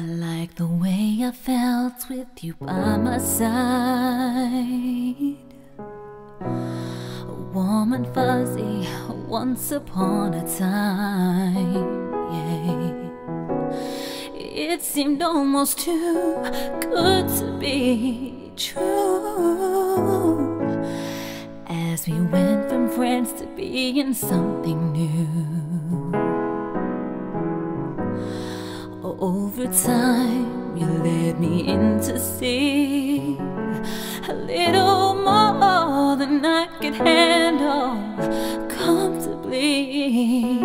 I like the way I felt with you by my side. Warm and fuzzy once upon a time. Yeah. It seemed almost too good to be true. As we went from friends to being something new. Over time, you led me in to see a little more than I could handle comfortably.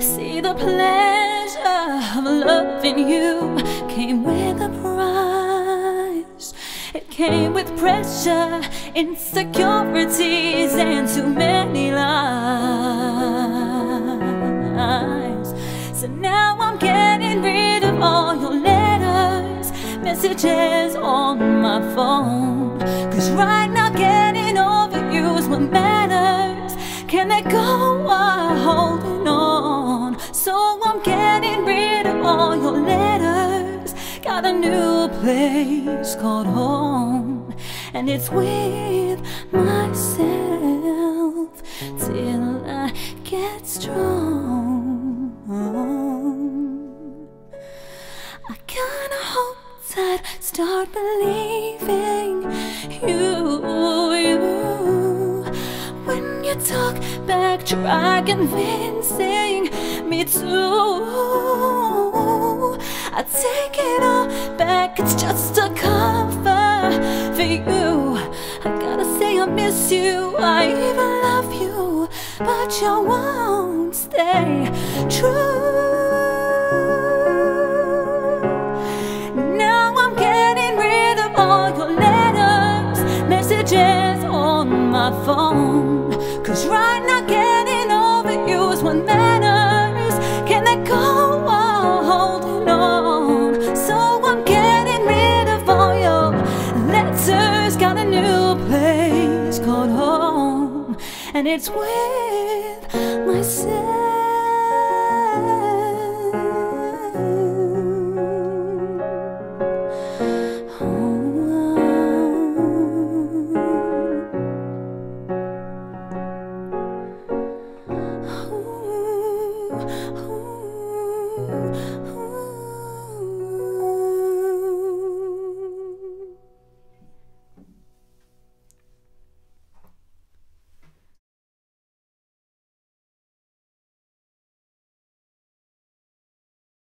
See, the pleasure of loving you came with a price. It came with pressure, insecurities, and too many lies. So now I'm getting of all your letters, messages on my phone. Cause right now, getting over you is what matters. Can let go while holding on? So I'm getting rid of all your letters. Got a new place called home, and it's with myself start believing you, you. When you talk back, try convincing me to. I take it all back, it's just a cover for you. I gotta say I miss you, I even love you, but you won't stay my phone. Cause right now, getting over you is what matters. Can let go while holding on? So I'm getting rid of all your letters. Got a new place called home, and it's with myself. 呼。